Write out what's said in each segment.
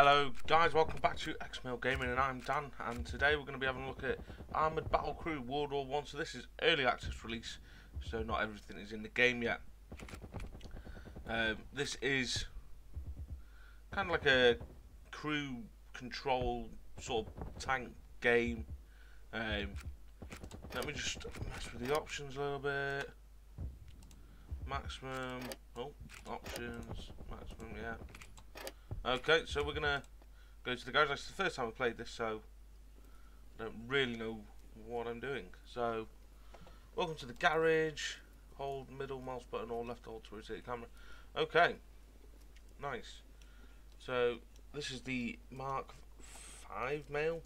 Hello guys, welcome back to Xmail Gaming and I'm Dan and today we're going to be having a look at Armoured Battle Crew World War 1 so this is early access release so not everything is in the game yet. Um, this is kind of like a crew control sort of tank game. Um, let me just mess with the options a little bit. Maximum, oh, options, maximum, yeah. Okay, so we're gonna go to the garage. It's the first time I've played this, so I don't really know what I'm doing. So, welcome to the garage. Hold middle mouse button or left hold to rotate the camera. Okay, nice. So this is the Mark Five male,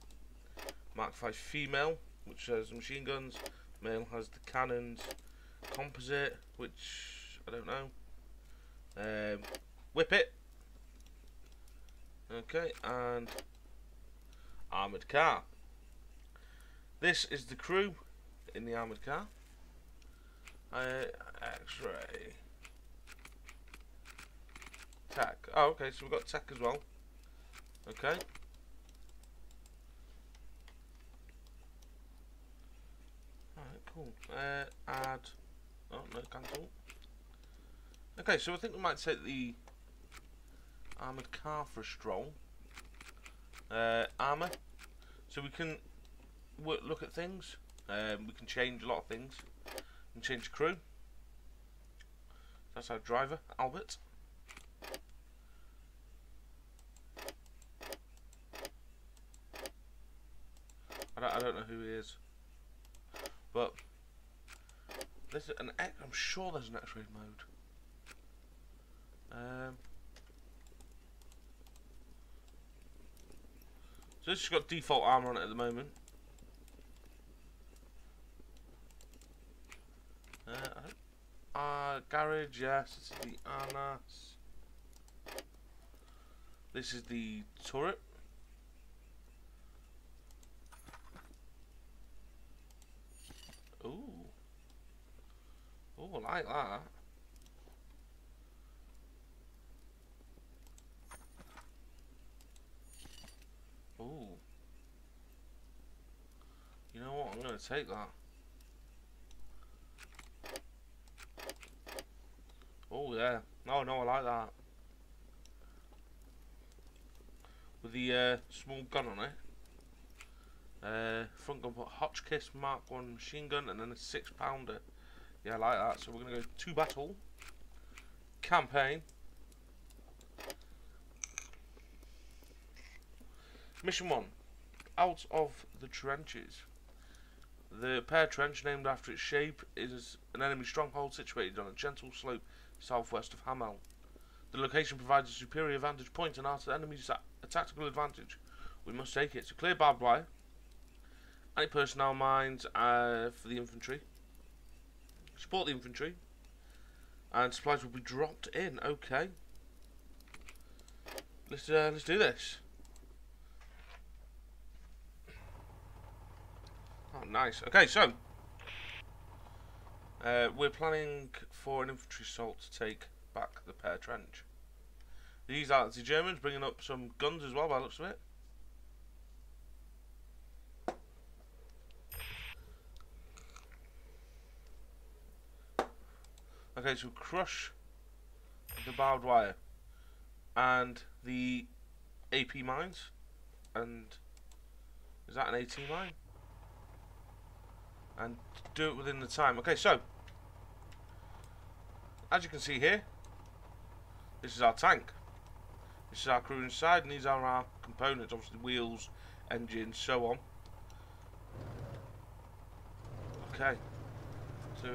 Mark Five female, which has machine guns. Male has the cannons, composite, which I don't know. Um, Whippet Okay, and armoured car. This is the crew in the armoured car. Uh, X-ray. Tech. Oh, okay, so we've got tech as well. Okay. Alright, cool. Uh, add. Oh, no, cancel. Okay, so I think we might take the armoured car for a stroll. Uh, armour. So we can work, look at things. Um, we can change a lot of things. And change crew. That's our driver, Albert. I don't, I don't know who he is. But there's an I'm sure there's an X-ray mode. Um, So this has got default armor on it at the moment. Uh, uh, garage, yes, this is the Anas. This is the turret. Ooh. Ooh, I like that. Ooh. You know what? I'm going to take that. Oh, yeah. No, no, I like that. With the uh, small gun on it. Uh, front gun put Hotchkiss Mark 1 machine gun and then a 6 pounder. Yeah, I like that. So we're going to go two battle. Campaign. Mission 1. Out of the trenches. The Pear Trench, named after its shape, is an enemy stronghold situated on a gentle slope southwest of Hamel. The location provides a superior vantage point and offers enemies a tactical advantage. We must take it. To clear barbed wire, anti-personnel mines uh, for the infantry, support the infantry, and supplies will be dropped in. Okay, let's uh, let's do this. Oh, nice. Okay, so uh, we're planning for an infantry assault to take back the Pear Trench. These are the Germans bringing up some guns as well, by the looks of it. Okay, so crush the barbed wire and the AP mines. And is that an AT mine? And do it within the time. Okay, so as you can see here, this is our tank. This is our crew inside, and these are our components, obviously wheels, engines, so on. Okay, so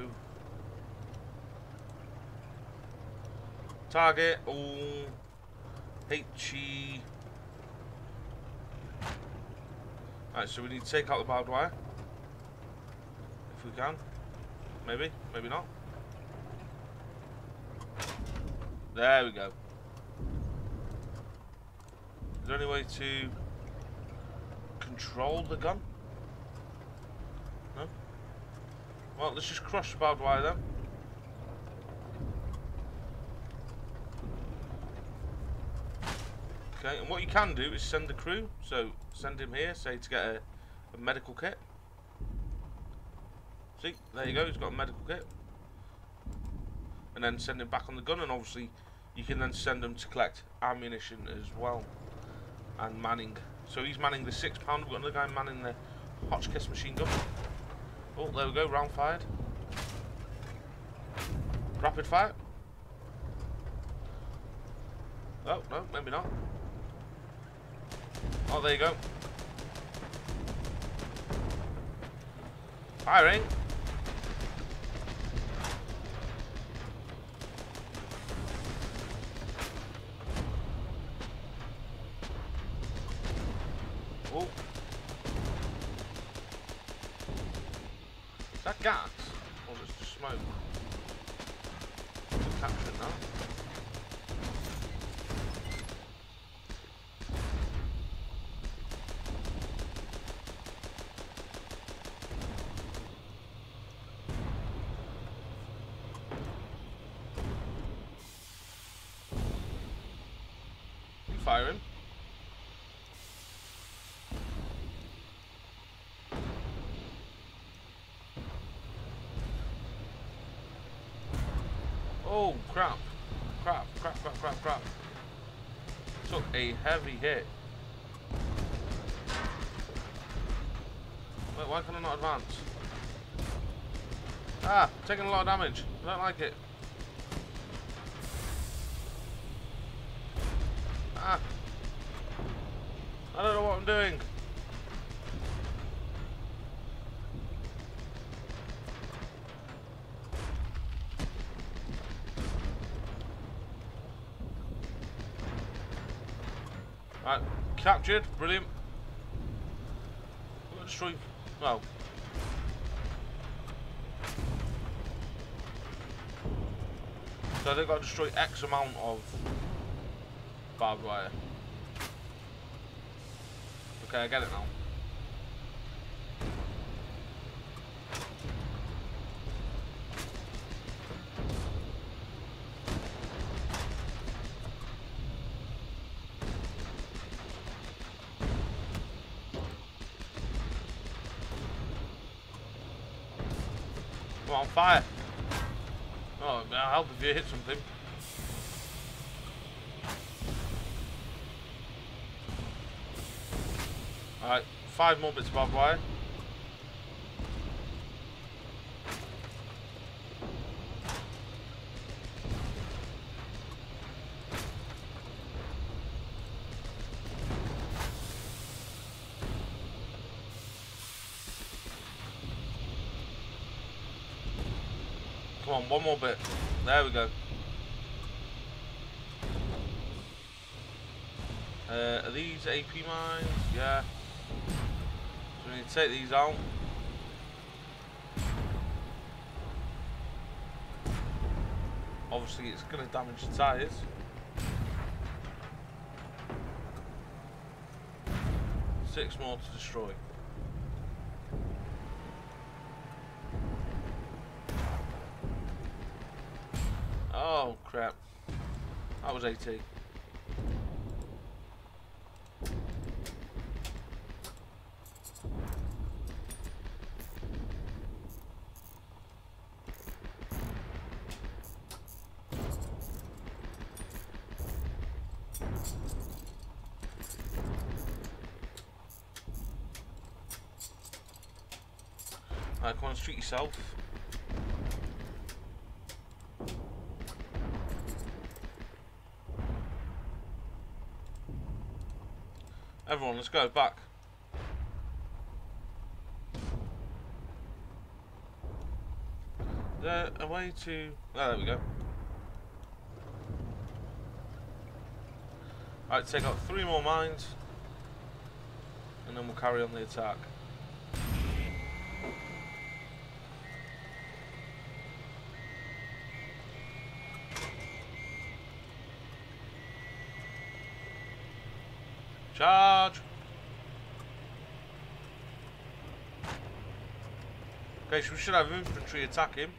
target all HE. Alright, so we need to take out the barbed wire if we can. Maybe, maybe not. There we go. Is there any way to control the gun? No? Well, let's just crush the barbed wire then. Okay, and what you can do is send the crew. So send him here, say to get a, a medical kit. See, there you go, he's got a medical kit. And then send him back on the gun, and obviously you can then send him to collect ammunition as well. And manning. So he's manning the six pound, we've got another guy manning the Hotchkiss machine gun. Oh, there we go, round fired. Rapid fire. Oh, no, maybe not. Oh, there you go. Firing. Him. Oh crap. Crap, crap, crap, crap, crap. Took a heavy hit. Wait, why can I not advance? Ah, taking a lot of damage. I don't like it. I don't know what I'm doing. Right, captured, brilliant. Destroy. Well. So they've got to destroy X amount of barbed wire. Okay, I get it now. Come on, fire! Oh, I'll help if you hit something. Five more bits of barbed wire. Come on, one more bit. There we go. Uh, are these AP mines? Yeah. To take these out. Obviously it's going to damage the tyres. Six more to destroy. Oh crap. That was 80. Right, come on, treat yourself. Everyone, let's go back. There a way to? Oh, there we go. Right, take out three more mines, and then we'll carry on the attack. Okay, so we should have infantry attack him.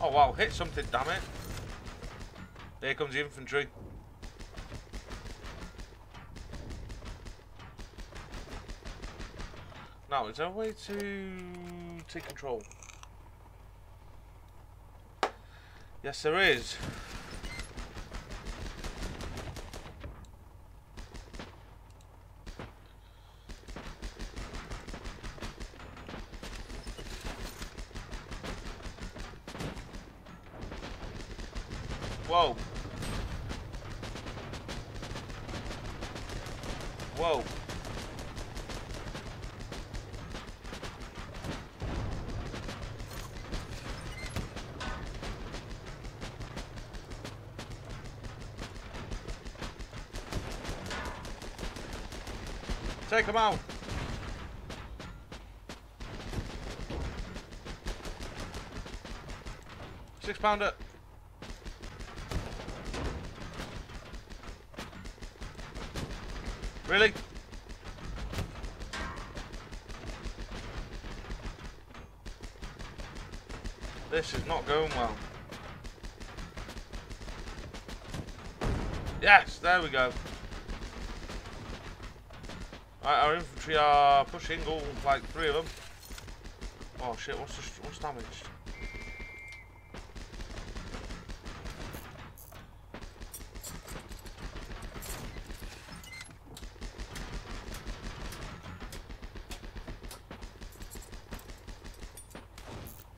Oh wow, hit something, damn it. There comes the infantry. Now, is there a way to take control? Yes, there is. Whoa. Whoa. Him out. Six pounder. Really? This is not going well. Yes, there we go. Infantry are pushing, all like three of them. Oh shit, what's the, what's damaged?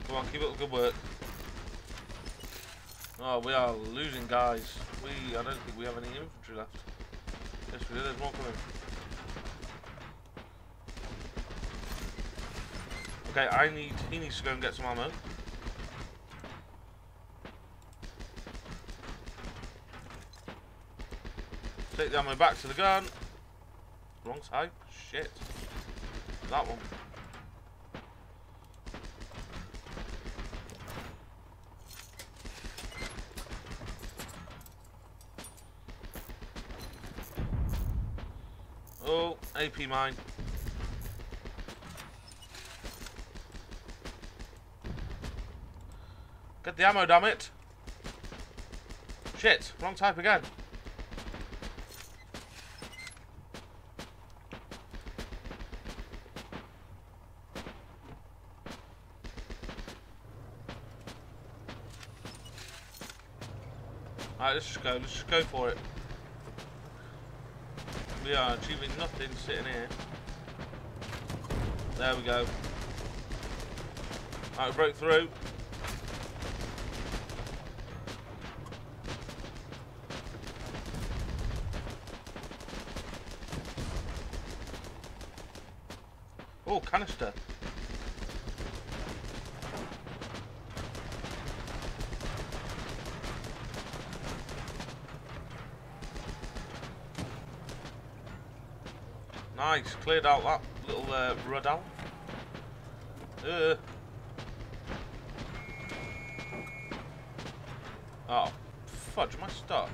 Come on, keep up the good work. Oh, we are losing guys. We, I don't think we have any infantry left. Yes, we do. There's more coming. Okay, I need. He needs to go and get some ammo. Take the ammo back to the gun. Wrong side. Shit. That one. Oh, AP mine. Get the ammo, damn it. Shit, wrong type again. Alright, let's just go, let's just go for it. We are achieving nothing sitting here. There we go. Alright, broke through. Oh, canister. Nice, cleared out that little uh. Uh. Oh, fudge, am I stuck?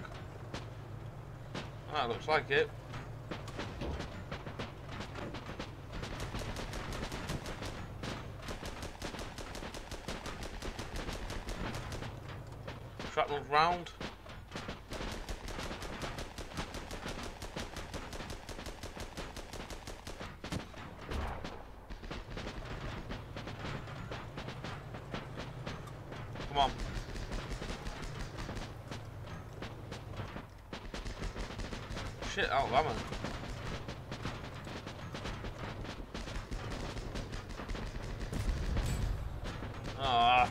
That looks like it. Shrapnel round. Come on. Shit of ammo. Ah.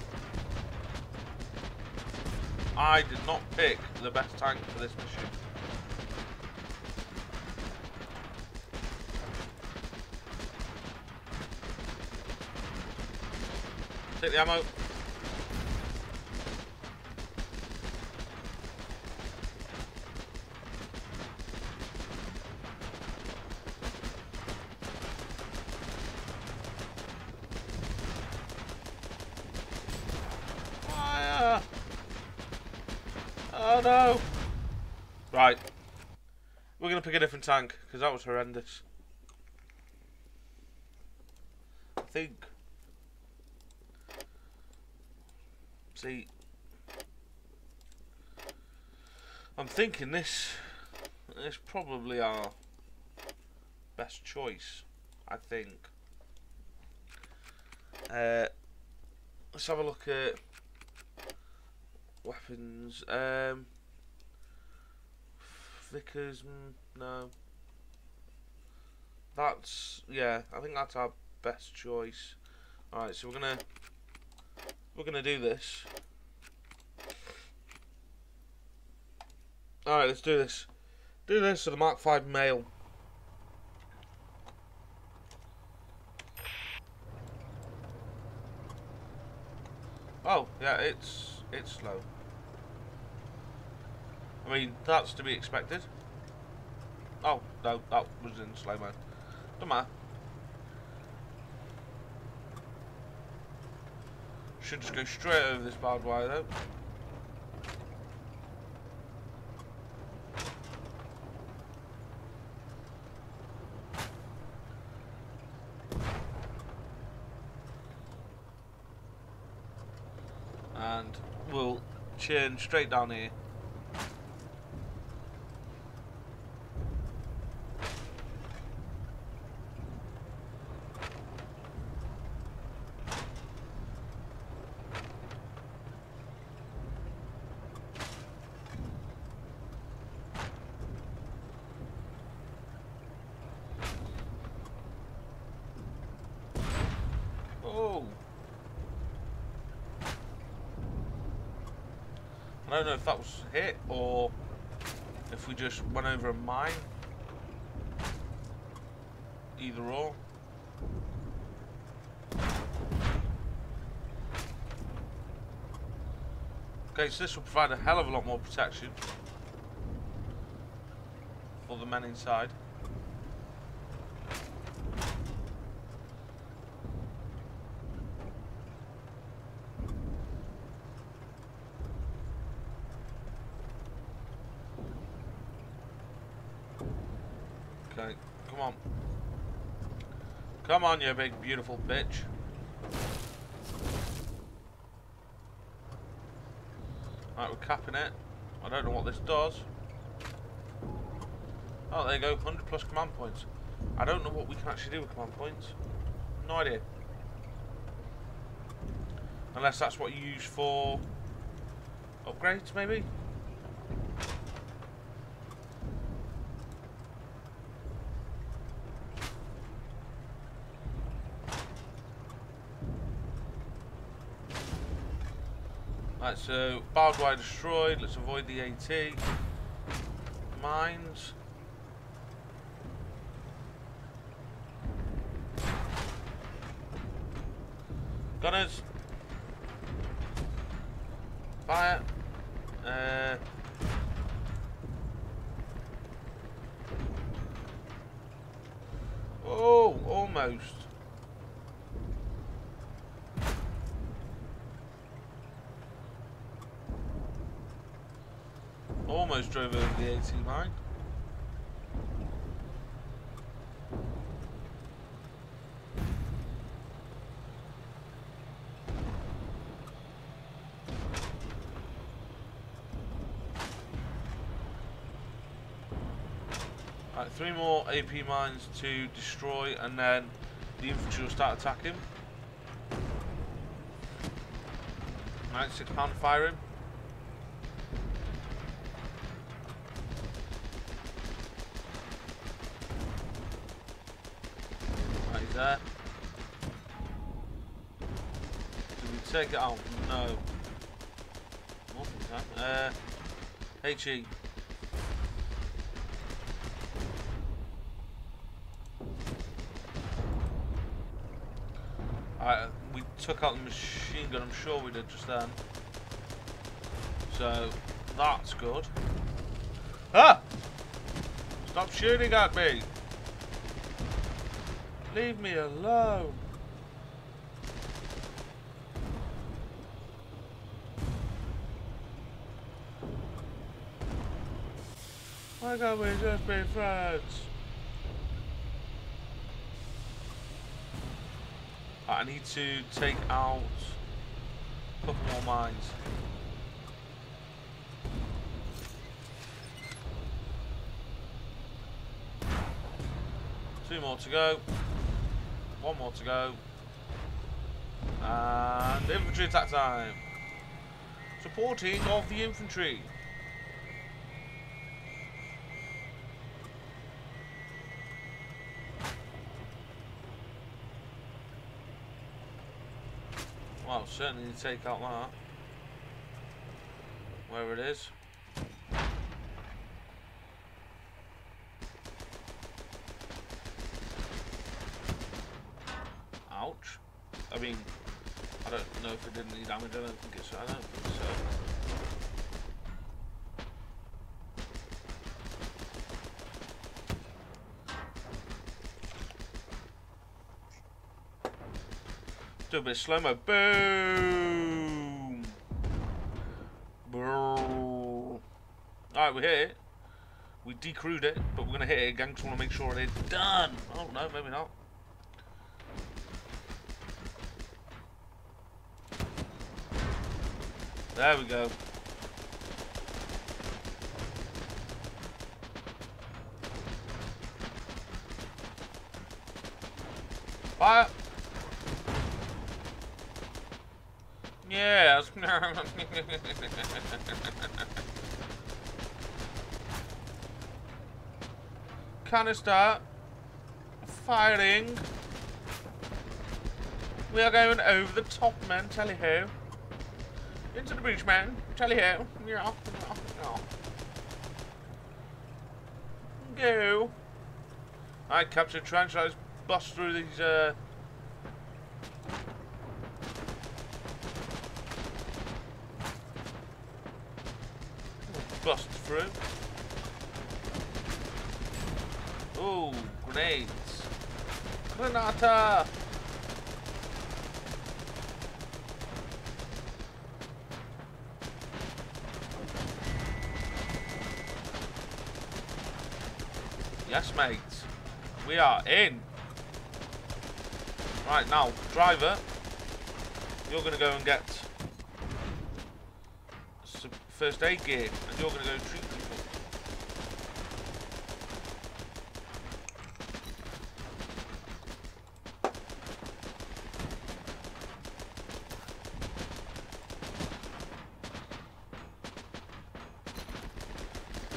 I did not pick the best tank for this mission. Take the ammo. Fire! Oh no! Right. We're tank, because that was horrendous. I think. See, I'm thinking this is probably our best choice. I think. Uh, let's have a look at weapons. Um, Vickers, mm, no. That's yeah. I think that's our best choice. All right, so we're gonna we're gonna do this. All right, let's do this. Do this for the Mark Five male. Oh, yeah, it's it's slow. I mean, that's to be expected. Oh, no, that was in slow mo. Don't matter. Should just go straight over this barbed wire though. And we'll turn straight down here. Oh. I don't know if that was hit or if we just went over a mine. Either or. Okay, so this will provide a hell of a lot more protection for the men inside. Okay, come on. Come on, you big beautiful bitch. Right, we're capping it. I don't know what this does. Oh, there you go, 100 plus command points. I don't know what we can actually do with command points. No idea. Unless that's what you use for upgrades, maybe? Right, so barbed wire destroyed. Let's avoid the AT. Mines. Gunners. Fire. Uh, oh, almost. Almost drove over the AT line. Right, three more AP mines to destroy, and then the infantry will start attacking. Right, six pound firing. Take it out? No. Nothing, huh? Uh, HE. Alright, we took out the machine gun, I'm sure we did just then. So, that's good. Ah! Stop shooting at me! Leave me alone! We just friends? I need to take out a couple more mines. Two more to go. One more to go. And infantry attack time. Supporting of the infantry. Well, certainly take out that. Where it is. Ouch. I mean, I don't know if it did any damage. I don't think it's. I don't think so. Do a bit of slow mo. Boom. Brrr. Alright, we hit it. We decrewed it, but we're gonna hit it again because we want to make sure it's done. Oh no, maybe not. There we go. Fire! Yes. Canister. Firing. We are going over the top, man. Tally ho. Into the breach, man. Tell you who. You're yeah, yeah. Go. I captured trench. Let's bust through these. Uh, bust through. Ooh, grenades. Granata! Yes, mate. We are in. Right, now, driver, you're going to go and get some first aid gear, and you're going to go treat people.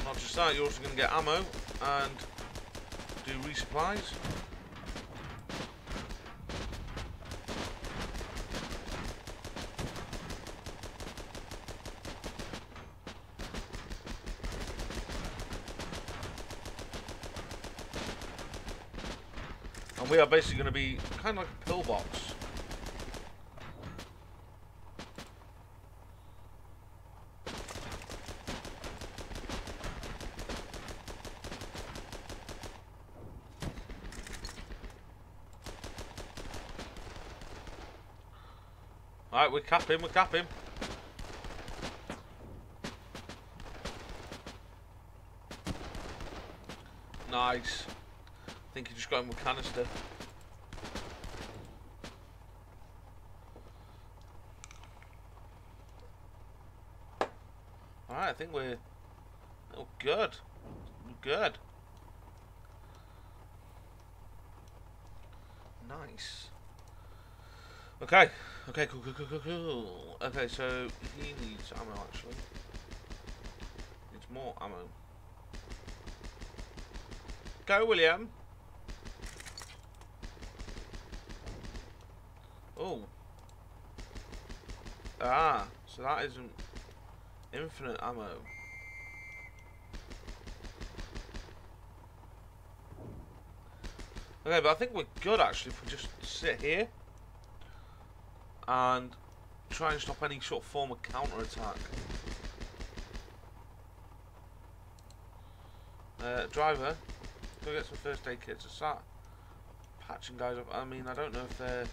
Not just that, you're also going to get ammo and do resupplies. We are basically going to be kind of like a pillbox. Alright, we're capping, we're capping. Nice. Him with canister. Alright, I think we're oh good. Good. Nice. Okay. Okay, cool, cool, cool, cool, cool. Okay, so he needs ammo actually. Needs more ammo. Go, William. Oh. Ah, so that isn't infinite ammo. Okay, but I think we're good actually if we just sit here and try and stop any sort of form of counter attack. Uh, driver, go get some first aid kits. Just start patching guys up. I mean, I don't know if they're.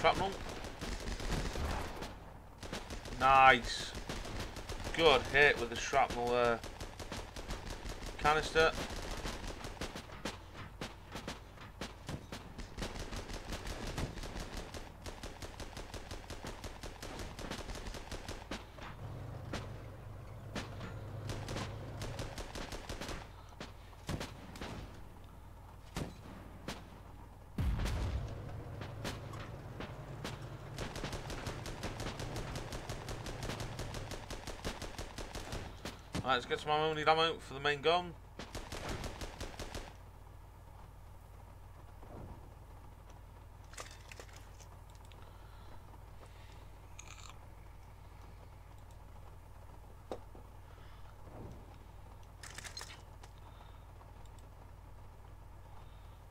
Shrapnel. Nice. good hit with the shrapnel uh, canister. Let's get some ammo. Need ammo for the main gun.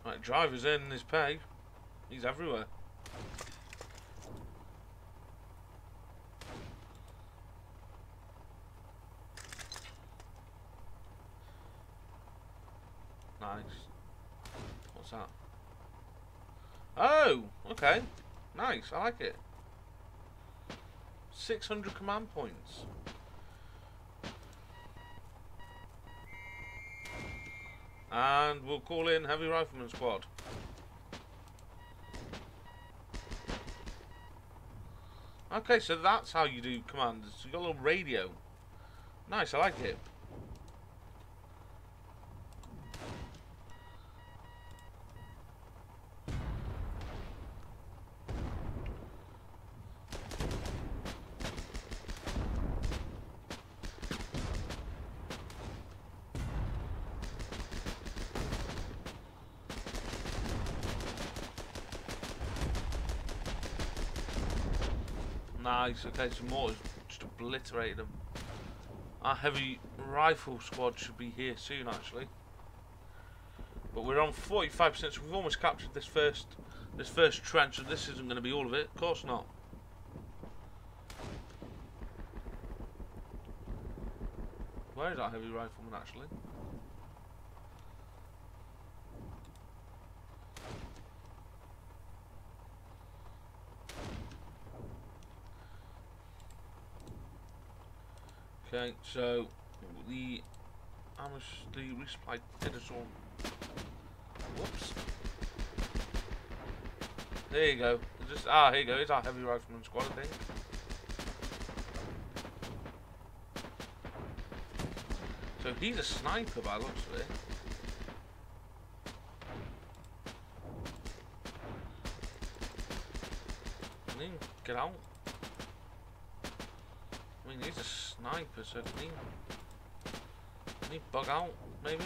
Right, driver's in his pay. He's everywhere. Nice. What's that? Oh, okay. I like it. 600 command points. And we'll call in Heavy Rifleman Squad. Okay, so that's how you do commands. You got a little radio. Nice, I like it. Okay, some more just obliterated them. Our heavy rifle squad should be here soon actually. But we're on 45%, so we've almost captured this first this first trench, and this isn't going to be all of it. Of course not. Where is our heavy rifleman actually? Okay, so the Amish, the resupply did us all. Whoops. There you go. Just ah, here you go. It's our heavy rifleman squad, I think. So he's a sniper by the looks of it. Get out? I mean, he's a sniper, so can he, can he bug out, maybe?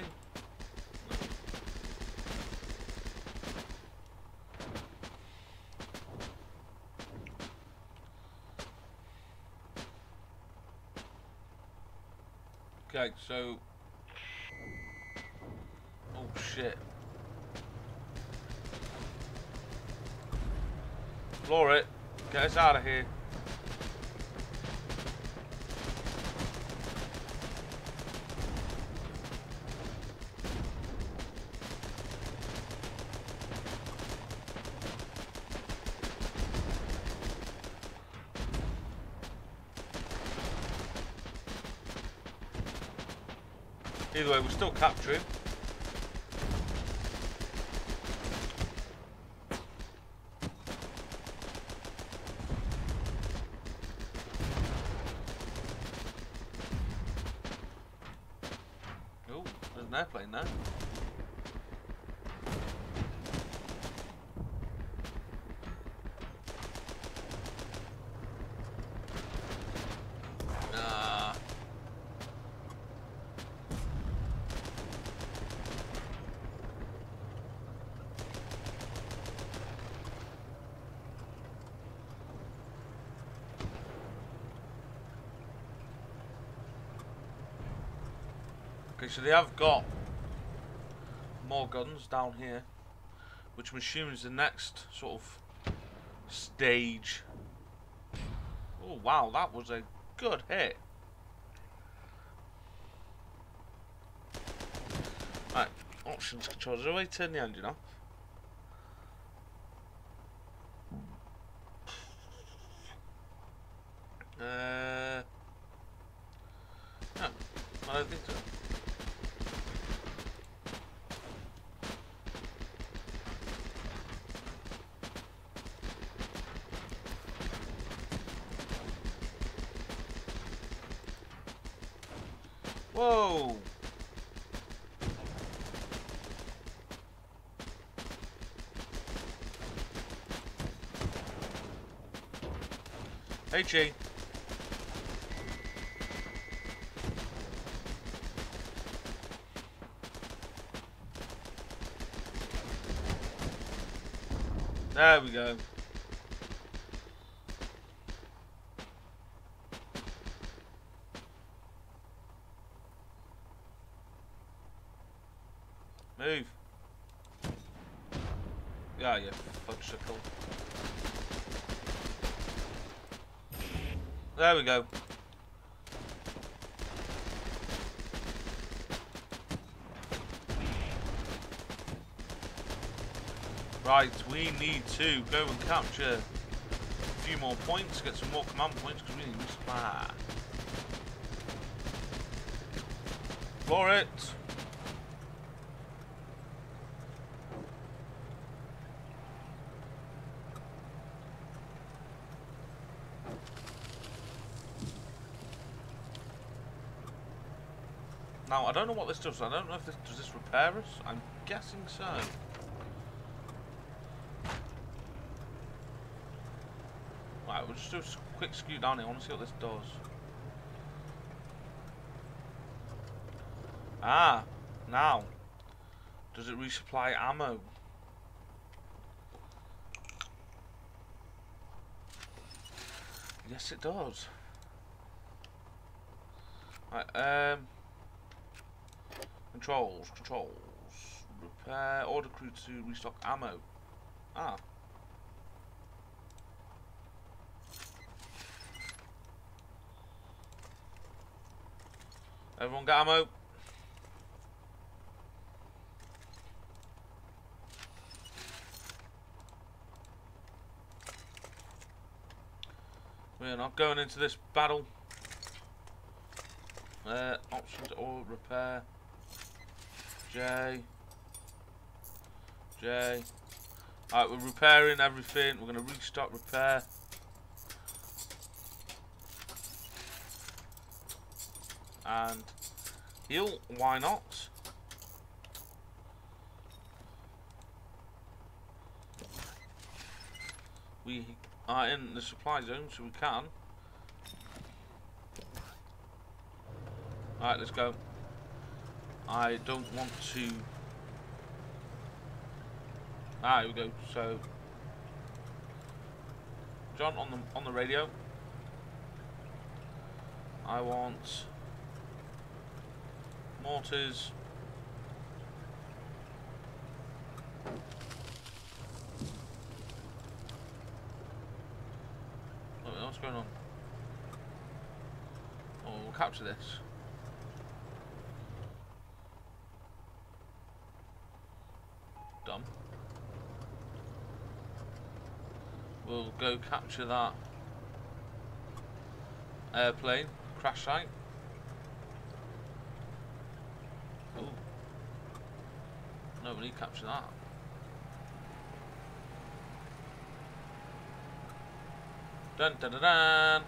Okay, so... Oh, shit. Floor it. Get us out of here. Either way, we're still capture Oh, there's an airplane there. Nah. Okay, so they have got more guns down here, which I'm assuming is the next sort of stage. Oh wow, that was a good hit. Right, options controls. A way to turn the engine off? Uh, Whoa! Hey, There we go. Move. Yeah, you fudgesicle. There we go. Right, we need to go and capture a few more points, get some more command points because we need resupply. For it. Don't know what this does. I don't know if this does this repair us. I'm guessing so. Right, we'll just do a quick scoot down here. I want to see what this does. Ah, now. Does it resupply ammo? Yes, it does. Right, um... Controls, controls. Repair, order crew to restock ammo. Ah. Everyone got ammo? We're not going into this battle. Uh, options or repair. J. J. Alright, we're repairing everything. We're going to restock repair. And heal, why not? We are in the supply zone, so we can. Alright, let's go. I don't want to. Ah, here we go. So, John on the on the radio. I want mortars. What's going on? Oh, we'll capture this. Dumb. We'll go capture that airplane crash site. No, we need to capture that. Dun dun dun dun.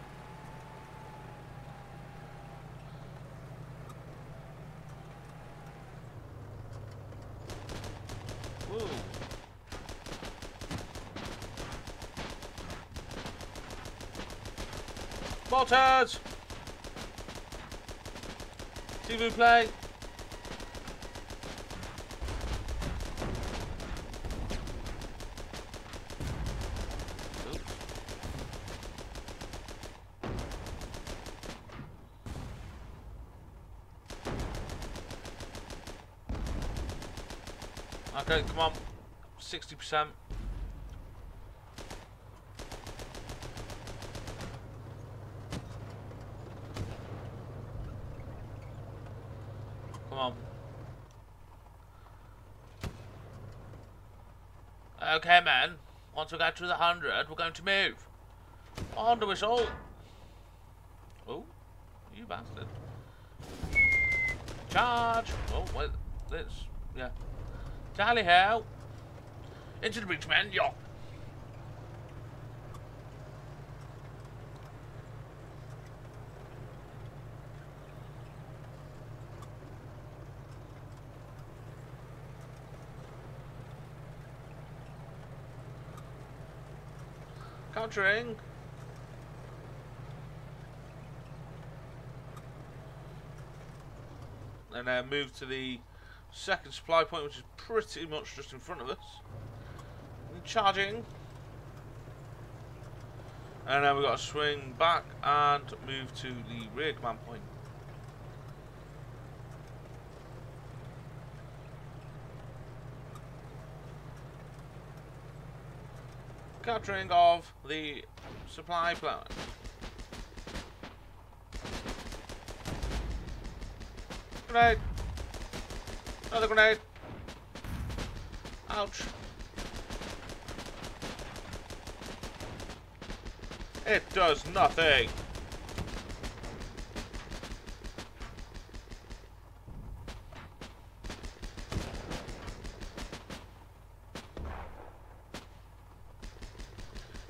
Woo. Mortars! TV play. Okay, come on. 60%. Come on. Okay, man. Once we get to the 100, we're going to move. On the whistle. Oh, you bastard. Charge. Oh, wait. Let's, yeah. Tally how? Into the breach, man. Yo. And then move to the second supply point, which is pretty much just in front of us. And charging. And then we've got to swing back and move to the rear command point. Capturing of the supply plant. Grenade! Another grenade! Ouch! It does nothing.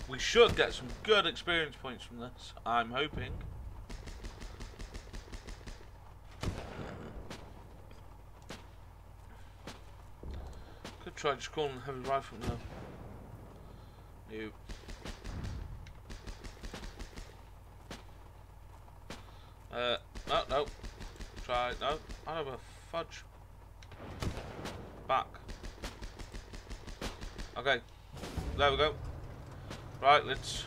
We should get some good experience points from this, I'm hoping. Could try just calling heavy rifle now. Nope. Uh, no, no. Try, no. I have a fudge. Back. Okay. There we go. Right, let's...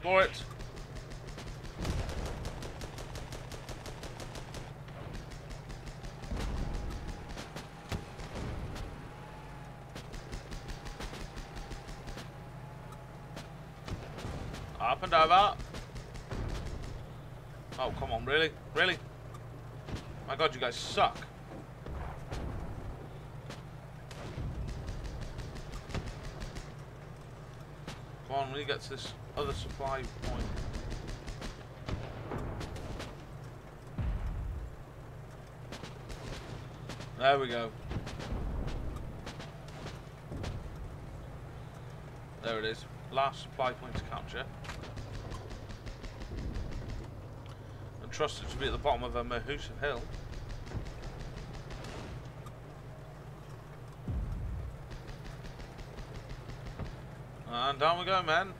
For it. Up and over. Oh, come on, really? Really? God, you guys suck. Come on, we get to this other supply point. There we go. There it is. Last supply point to capture. And trust it to be at the bottom of a Mahusa hill. And down we go, man.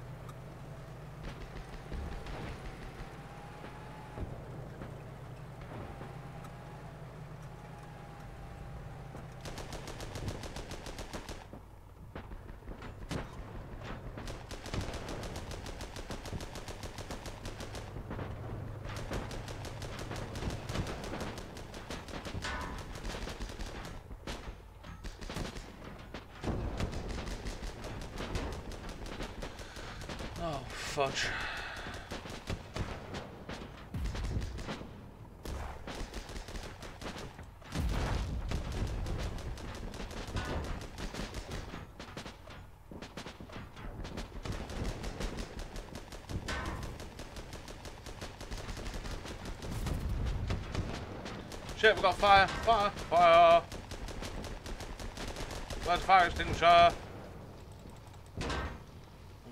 Shit, we've got fire, fire, fire. Where's fire extinguisher?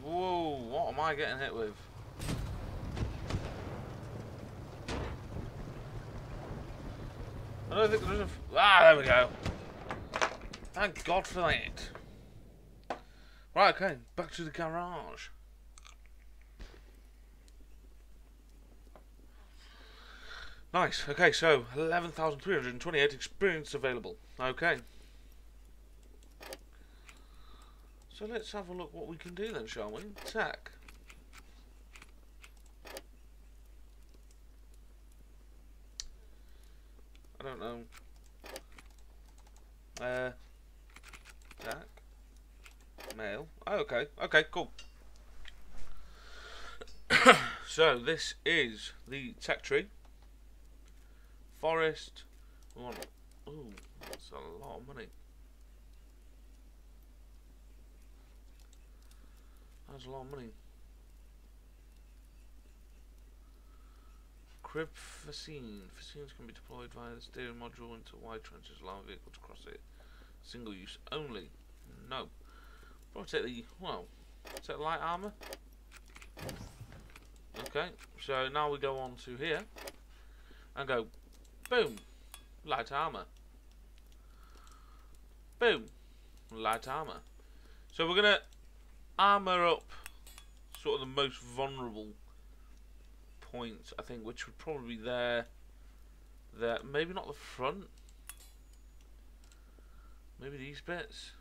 Whoa, what am I getting hit with? I don't think there's a... Ah, there we go. Thank God for that. Right, okay, back to the garage. Nice, okay, so 11,328 experience available. Okay. So let's have a look what we can do then, shall we? Attack. I don't know. Uh, attack. Mail. Oh, okay. Okay, cool. so this is the tech tree. Forest. Oh, ooh, that's a lot of money. That's a lot of money. Crib Fascine. Fascines can be deployed via the steering module into wide trenches, allowing vehicle to cross it. Single use only. No. Probably take the, well, take light armour. Okay, so now we go on to here and go Boom. Light armor. Boom. Light armor. So we're going to armor up sort of the most vulnerable points, I think, which would probably be there. There. Maybe not the front. Maybe these bits.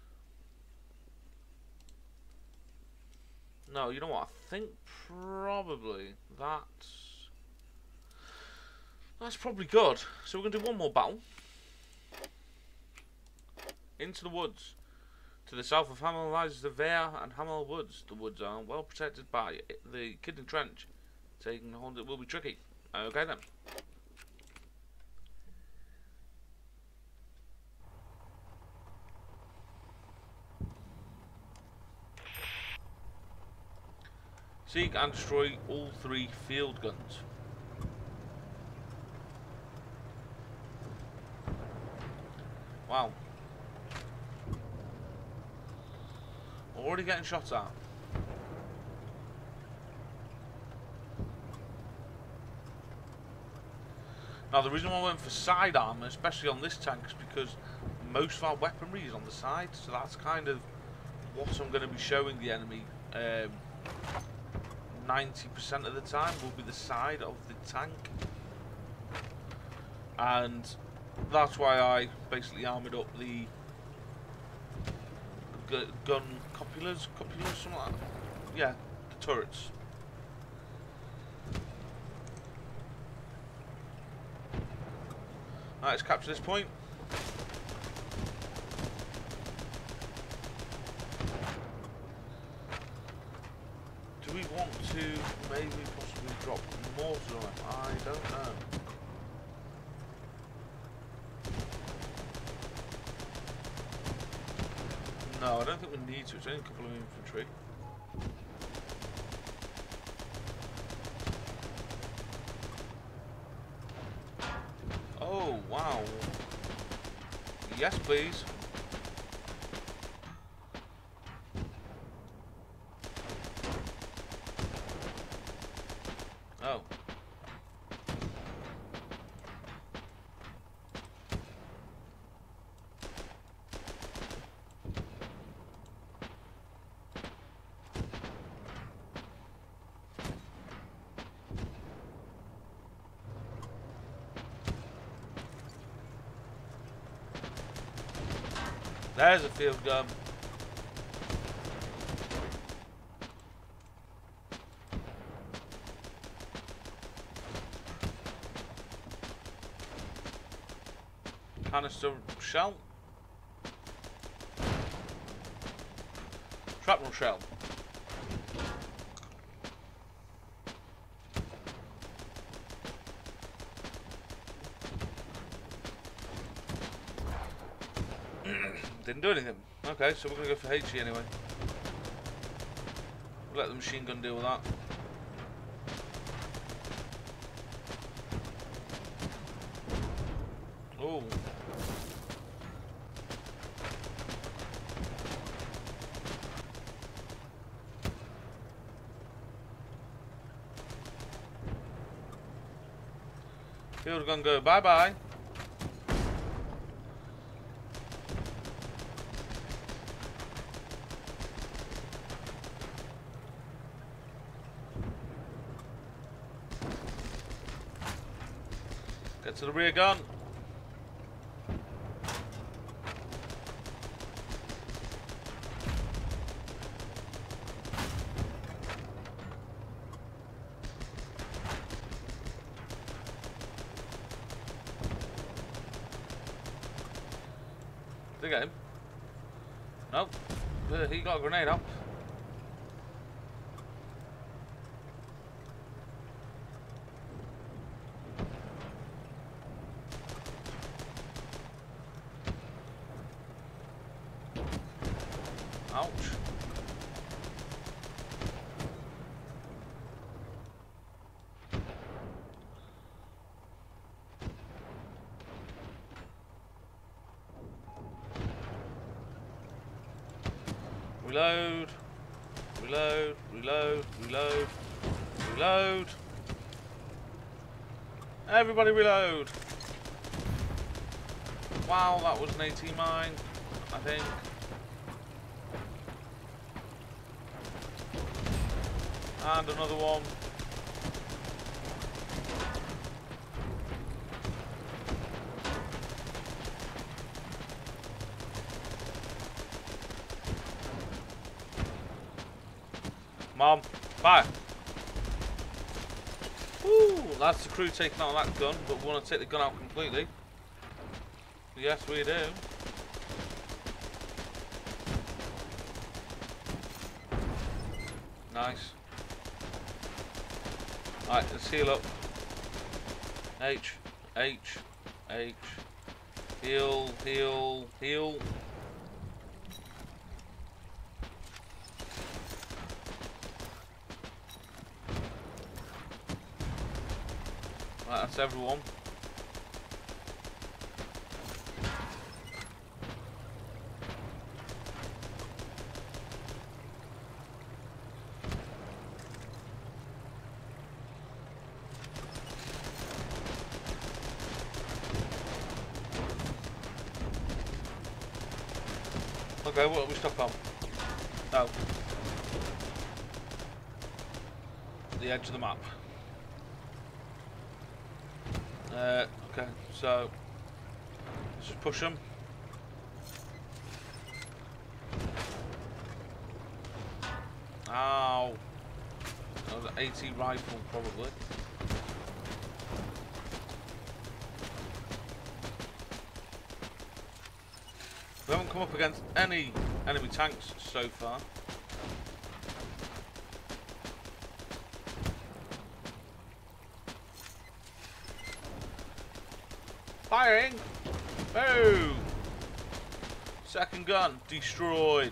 No, you know what? I think probably that's that's probably good. So we're gonna do one more battle into the woods. To the south of Hamel lies the Vaire and Hamel Woods. The woods are well protected by the Kidney Trench. Taking hold it will be tricky. Okay then. Seek and destroy all three field guns. Wow. Already getting shots at. Now the reason why I went for side armour, especially on this tank, is because most of our weaponry is on the side, so that's kind of what I'm going to be showing the enemy. 90% um, of the time will be the side of the tank. And that's why I basically armoured up the gun copulars, copulars, something like that. Yeah, the turrets. Right, let's capture this point. Do we want to maybe possibly drop mortars on it? I don't know. No, I don't only a couple of infantry. Oh, wow. Yes, please. Oh. There's a field gun. Canister shell. Shrapnel shell. Do anything. Okay, so we're going to go for HE anyway. We'll let the machine gun deal with that. Oh. Field gun go bye bye rear gun. Did I get him? Nope. He got a grenade up. Ouch. Reload. Reload. Reload. Reload. Reload. Everybody reload. Wow, that was an AT mine, I think. And another one. Mom, fire! Woo! That's the crew taking out that gun, but we want to take the gun out completely. Yes, we do. Nice. Alright, let's heal up. H, H, H. Heal, heal, heal. Right, that's everyone. Okay, what are we stuck on? No. Of the map. Uh, okay, so let's just push them. Ow. That was an AT rifle, probably. We haven't come up against any enemy tanks so far. Firing! Boom! Second gun, destroyed.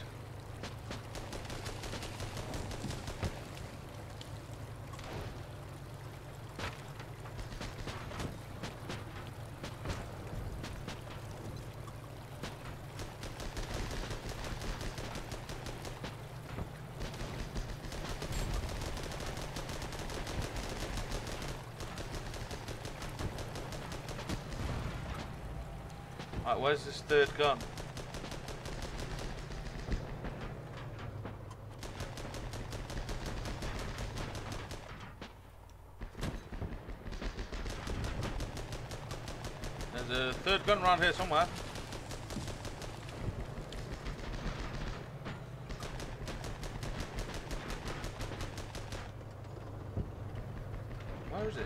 Where's this third gun? There's a third gun around here somewhere. Where is it?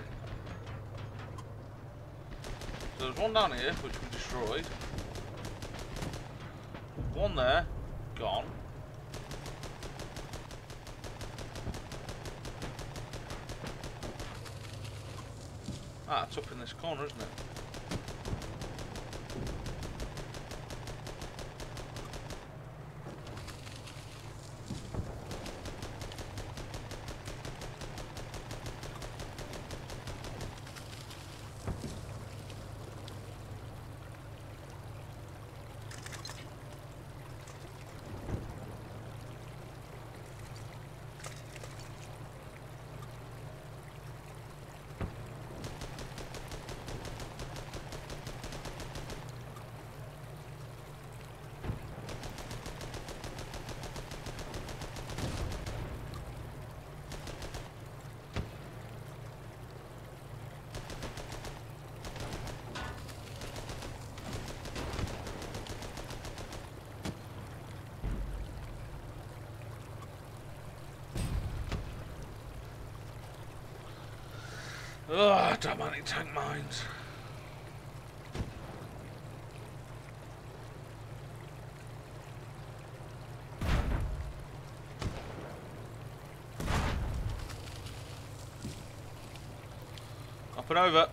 So there's one down here, which we destroyed. One there, gone. Ah, it's up in this corner, isn't it? Dramatic tank mines. Up and over.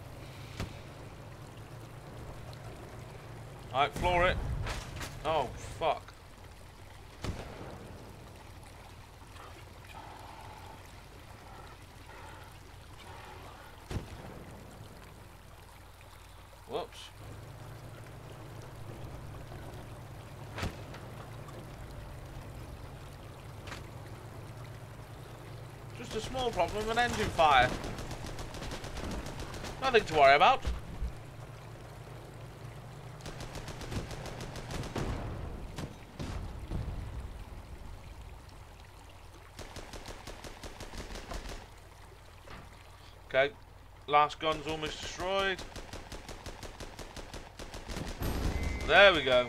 Alright, floor it. small problem with an engine fire. Nothing to worry about. Okay, last gun's almost destroyed. There we go.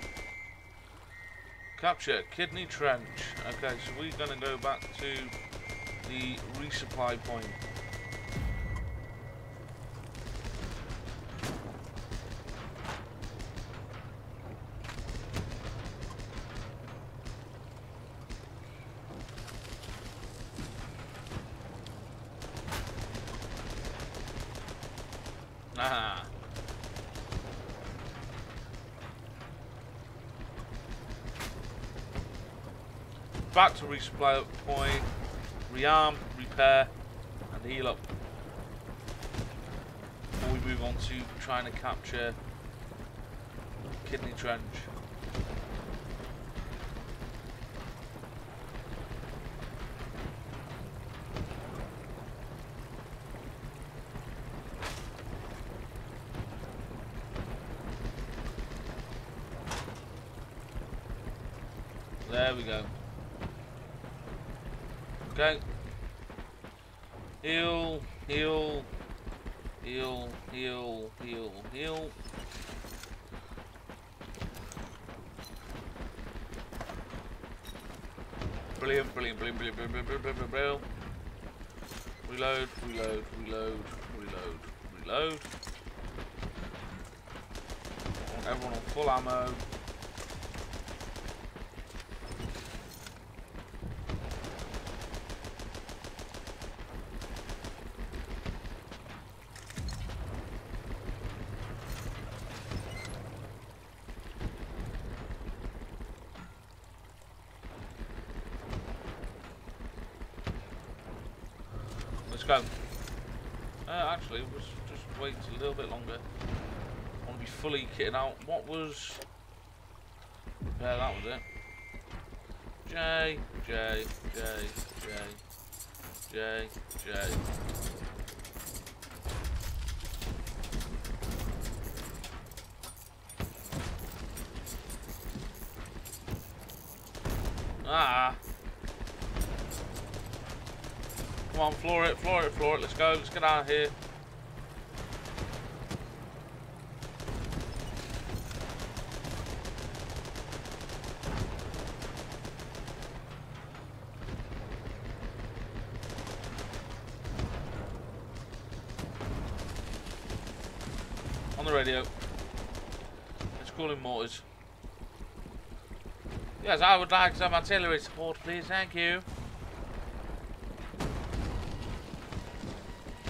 Capture Kidney Trench. Okay, so we're going to go back to the resupply point. Back to resupply point, rearm, repair, and heal up. Before we move on to trying to capture Kidney Trench. There we go. Okay. Heal, heal, heal, heal, heal, heal. Brilliant, brilliant, brilliant, brilliant, brilliant, brilliant, brilliant, brilliant. Reload, reload, reload, reload, reload. Everyone on full ammo. Let's go. Uh, actually, let's just wait a little bit longer. I want to be fully kitted out. What was... Yeah, that was it. J, J, J, J, J, J. Ah. Come on, floor it, floor it, floor it. Let's go. Let's get out of here. Radio. Let's call him Mortars. Yes, I would like some artillery support, please. Thank you.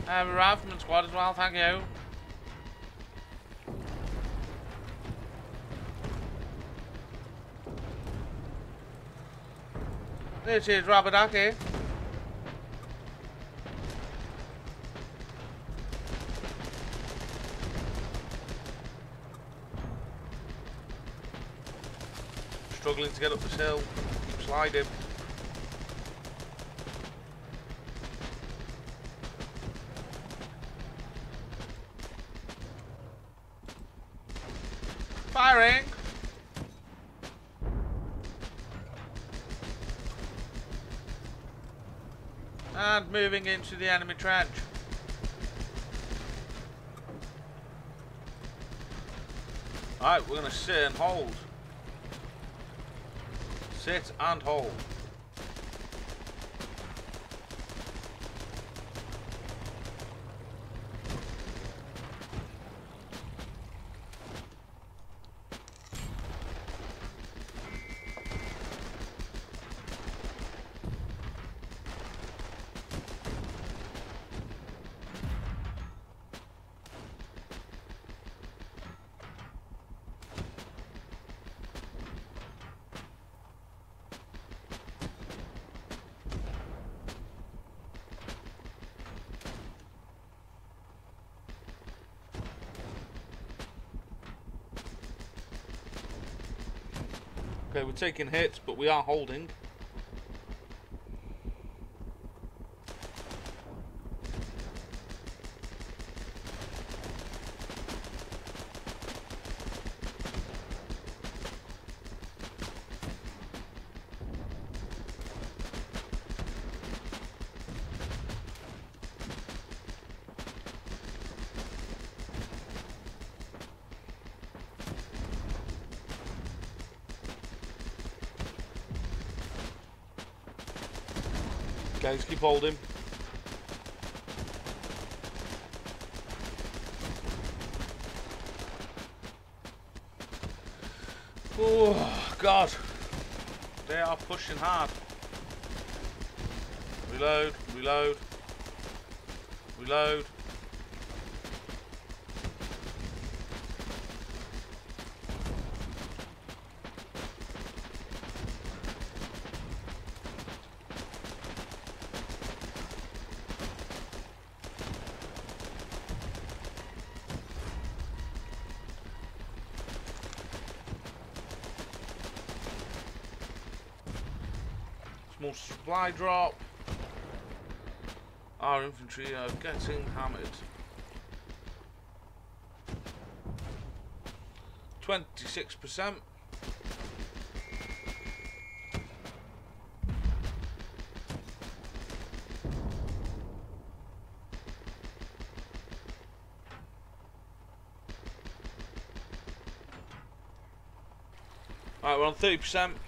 I have a rifleman squad as well, thank you. This is Robert. To get up this hill. Keep sliding. Firing! And moving into the enemy trench. Alright, we're going to sit and hold. Sit and hold. Taking hits, but we are holding. Let's keep holding. Oh, God. They are pushing hard. Reload, reload, reload. Small supply drop. Our infantry are getting hammered. 26%. Alright, we're on 30%.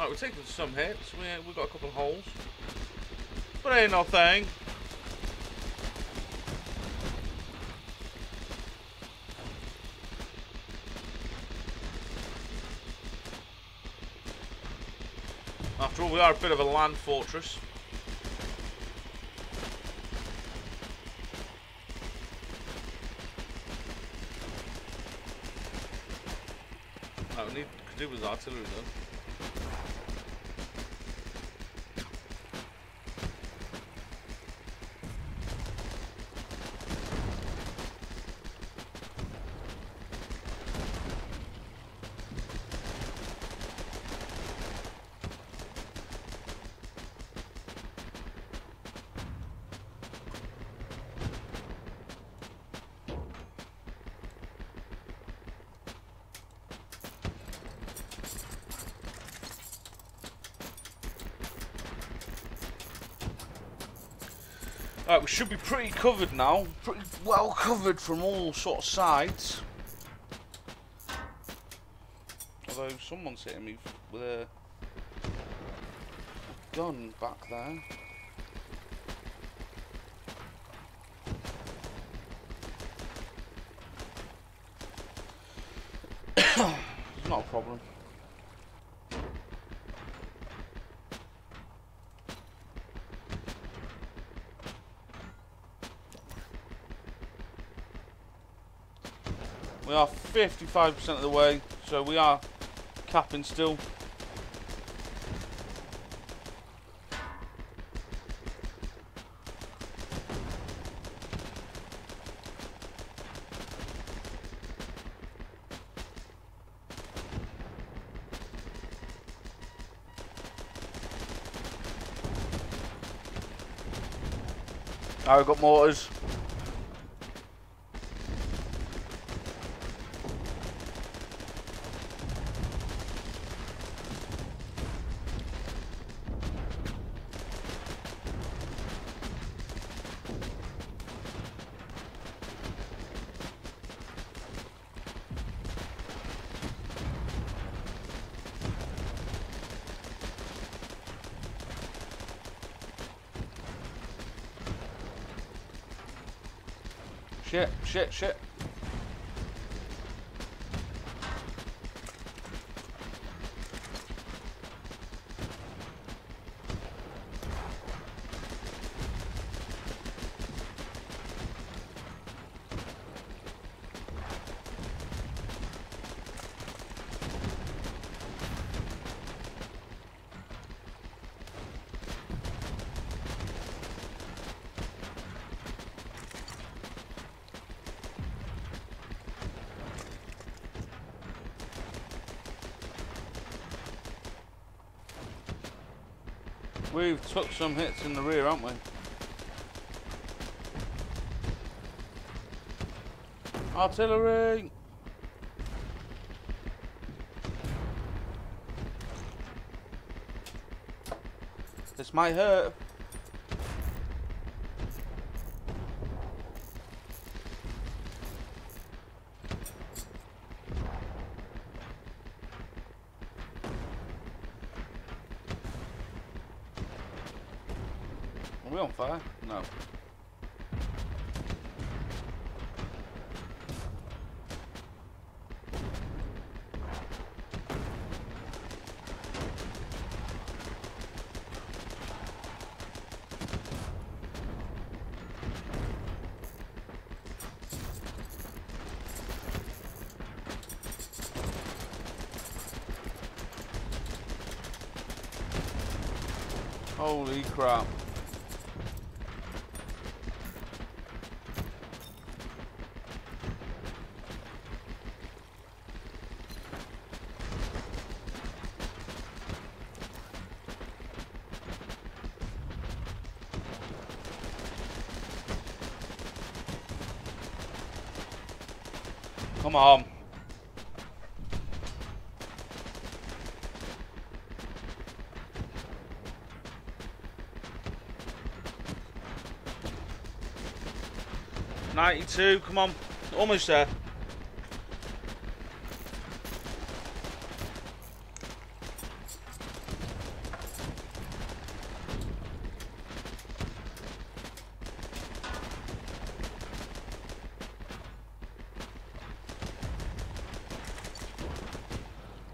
Right, we're taking some hits. We, we've got a couple of holes. But ain't no thing. After all, we are a bit of a land fortress. I need to do with artillery though. Should be pretty covered now. Pretty well covered from all sort of sides. Although someone's hitting me with a gun back there. not a problem. We are 55% of the way, so we are capping still. Now we've got mortars. Shit, shit, took some hits in the rear, aren't we? Artillery! This might hurt. Holy crap. Come on. Ninety-two, come on, almost there.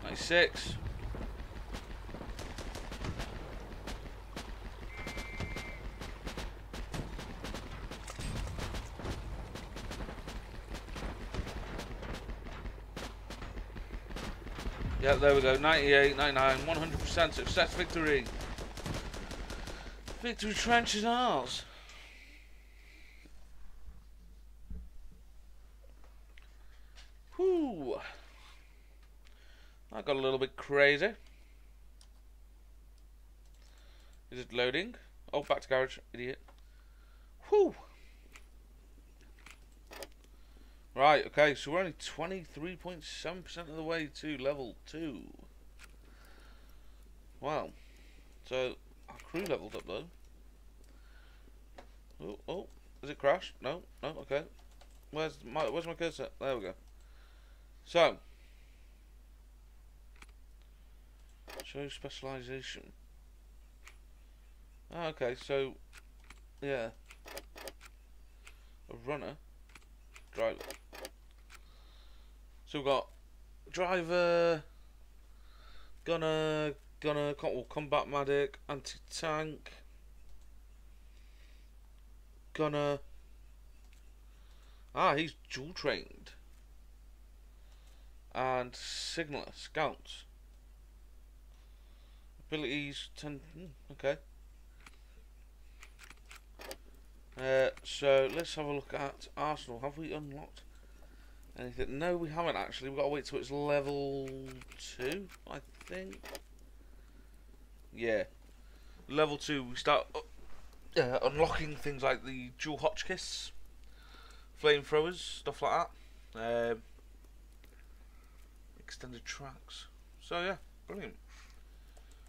Ninety-six. Yeah, there we go. 98, 99, 100% success victory. Victory trench is ours. Whew. I got a little bit crazy. Is it loading? Oh, back to garage, idiot. Whew. Right, okay, so we're only 23.7% of the way to level 2. Wow. So, our crew leveled up though. Oh, oh, has it crashed? No, no, okay. Where's my, where's my cursor? There we go. So. Show specialization. Oh, okay, so, yeah. A runner. Driver. So we've got driver, gunner, gunner, combat medic, anti-tank, gunner. Ah, he's dual trained. And signaler, scouts. Abilities, 10, hmm, okay. Uh, so let's have a look at Arsenal. Have we unlocked No, we haven't actually. We've got to wait till it's level 2, I think. Yeah. Level 2, we start uh, unlocking things like the dual Hotchkiss, flamethrowers, stuff like that. Um, extended tracks. So yeah, brilliant.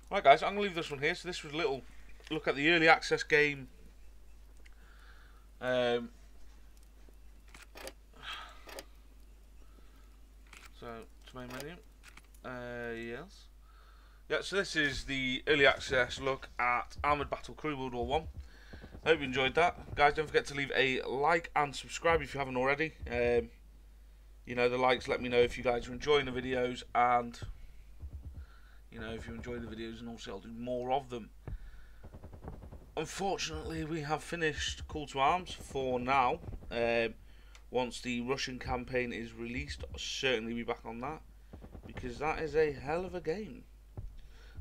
Right guys, I'm going to leave this one here. So this was a little look at the early access game um, so, to main menu. Uh, yes. Yeah, so this is the early access look at Armoured Battle Crew World War 1. Hope you enjoyed that. Guys, don't forget to leave a like and subscribe if you haven't already. Um, you know, the likes let me know if you guys are enjoying the videos and, you know, if you enjoy the videos and also I'll do more of them unfortunately, we have finished Call to Arms for now. Um, once the Russian campaign is released, I'll certainly be back on that because that is a hell of a game.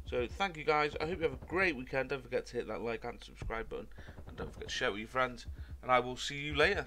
So thank you guys. I hope you have a great weekend. Don't forget to hit that like and subscribe button, and don't forget to share with your friends. And I will see you later.